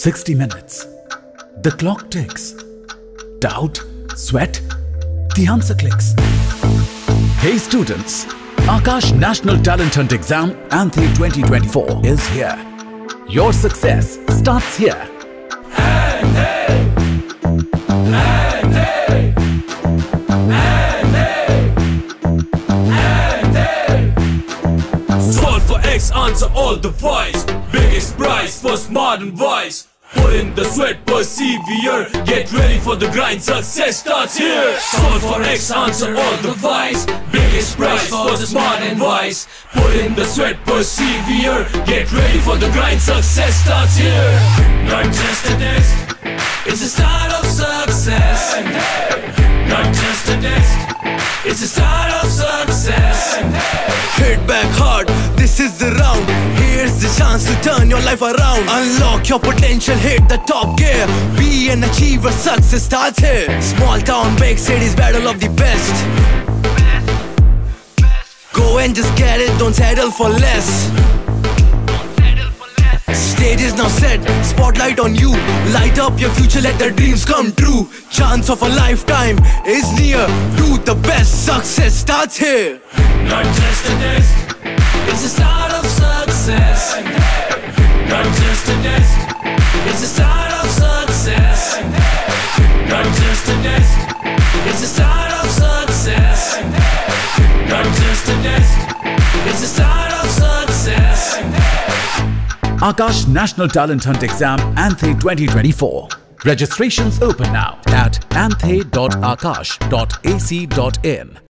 60 minutes. The clock ticks. Doubt? Sweat? The answer clicks. Hey students, Aakash National Talent Hunt Exam Anthe 2024 is here. Your success starts here. Solve for X, answer all the voice. Biggest prize for smart and wise. Put in the sweat, persevere. Get ready for the grind, success starts here. Solve for X, answer all the wise. Biggest prize for the smart and wise. Put in the sweat, persevere. Get ready for the grind, success starts here. Not just a test, it's the start of success. Not just a test, it's the start of success. Turn your life around. Unlock your potential, hit the top gear. Be an achiever, success starts here. Small town, big cities, battle of the best. Go and just get it, don't settle for less. Stage is now set, spotlight on you. Light up your future, let the dreams come true. Chance of a lifetime is near. Do the best, success starts here. Not just a test, Aakash National Talent Hunt Exam Anthe 2024. Registrations open now at anthe.aakash.ac.in.